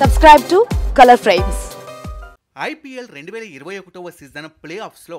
Subscribe to colour frames IPL రెండు వేల ఇరవై ఒకటవ సీజన్ ప్లే ఆఫ్స్లో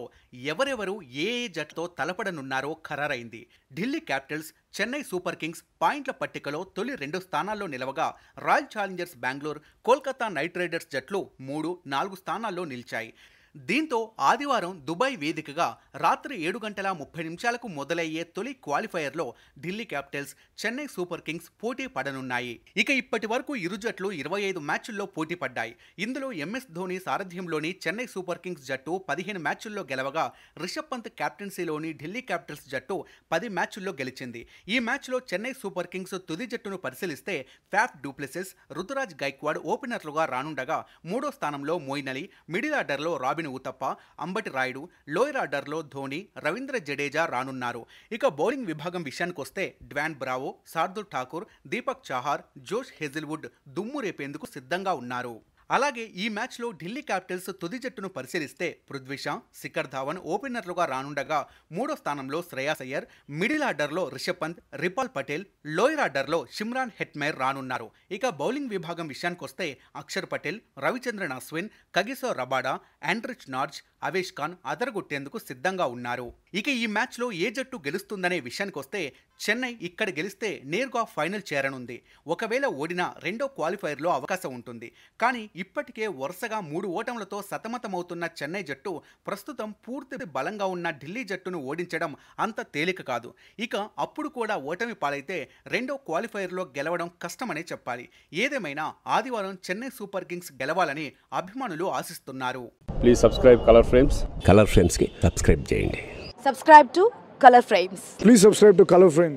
ఎవరెవరు ఏ ఏ జట్టుతో తలపడనున్నారో ఖరారైంది. Delhi Capitals Chennai Super Kings పాయింట్ల పట్టికలో తొలి రెండు స్థానాల్లో నిలవగా Royal Challengers Bengaluru Kolkata Knight Riders జట్లు మూడు నాలుగు స్థానాల్లో నిలిచాయి. దీంతో ఆదివారం దుబాయ్ వేదికగా రాత్రి ఏడు గంటల ముప్పై నిమిషాలకు మొదలయ్యే తొలి క్వాలిఫైయర్లో Delhi Capitals Chennai Super Kings పోటీ పడనున్నాయి. ఇక ఇప్పటి వరకు ఇరు జట్లు ఇరవై ఐదు మ్యాచ్ల్లో పోటీ పడ్డాయి. ఇందులో ఎంఎస్ ధోని సారథ్యంలోని చెన్నై సూపర్ కింగ్స్ జట్టు పదిహేను మ్యాచ్ల్లో గెలవగా రిషబ్ పంత్ కెప్టెన్సీలోని ఢిల్లీ క్యాపిటల్స్ జట్టు పది మ్యాచ్ల్లో గెలిచింది. ఈ మ్యాచ్లో చెన్నై సూపర్ కింగ్స్ తుది జట్టును పరిశీలిస్తే Faf du Plessis Ruturaj Gaikwad ఓపెనర్లుగా రానుండగా మూడో స్థానంలో మోయిన్ అలీ మిడిల్ ఆర్డర్లో రాబిన్ ఊతప్ప అంబటి రాయుడు లోయర్ ఆర్డర్లో ధోని రవీంద్ర జడేజా రానున్నారు. ఇక బౌలింగ్ విభాగం విషయానికొస్తే Dwayne Bravo Shardul Thakur Deepak Chahar Josh Hazlewood దుమ్ము రేపేందుకు సిద్ధంగా ఉన్నారు. అలాగే ఈ మ్యాచ్లో ఢిల్లీ క్యాపిటల్స్ తుది జట్టును పరిశీలిస్తే పృథ్విషా శిఖర్ ధావన్ ఓపెనర్లుగా రానుండగా మూడో స్థానంలో శ్రేయాస్ అయ్యర్ మిడిల్ ఆర్డర్లో రిషబ్ పంత్ రిపాల్ పటేల్ లోయర్ ఆర్డర్లో షిమ్రాన్ హెట్మేర్ రానున్నారు. ఇక బౌలింగ్ విభాగం విషయానికొస్తే Axar Patel Ravichandran Ashwin Kagiso Rabada Anrich Nortje Avesh Khan అదరగొట్టేందుకు సిద్ధంగా ఉన్నారు. ఇక ఈ మ్యాచ్లో ఏ జట్టు గెలుస్తుందనే విషయానికొస్తే చెన్నై ఇక్కడ గెలిస్తే నేరుగా ఫైనల్ చేరనుంది. ఒకవేళ ఓడినా రెండో క్వాలిఫైర్లో అవకాశం ఉంటుంది. కానీ ఇప్పటికే వరుసగా మూడు ఓటములతో సతమతమవుతున్న చెన్నై జట్టు ప్రస్తుతం పూర్తి బలంగా ఉన్న ఢిల్లీ జట్టును ఓడించడం అంత తేలిక కాదు. ఇక అప్పుడు కూడా ఓటమి పాలైతే రెండో క్వాలిఫైర్లో గెలవడం కష్టమనే చెప్పాలి. ఏదేమైనా ఆదివారం చెన్నై సూపర్ కింగ్స్ గెలవాలని అభిమానులు ఆశిస్తున్నారు. Please subscribe colour frames colour ఫ్రేమ్స్కి subscribe చేయండి. Subscribe to colour frames please subscribe to colour frames